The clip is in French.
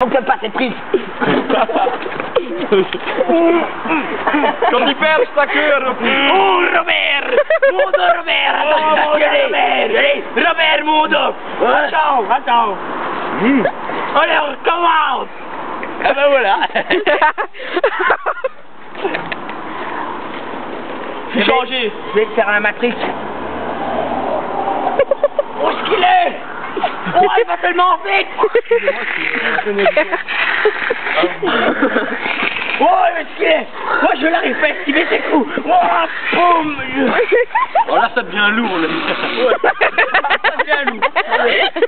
On peut pas cette prise. Quand il perd sa queue, repris. Oh Robert. Mudo Robert. Attends, Robert Allez, Robert Mudo. Attends, attends. Allez, on recommence Ah ben voilà. J'ai changé. Je vais te faire la matrice. Où est-ce qu'il est? Oh, il va tellement vite Oh, qu'il est Moi, je l'arrive pas à estimer ses coups Oh, boum Oh là, ça devient lourd, là. Ça devient lourd.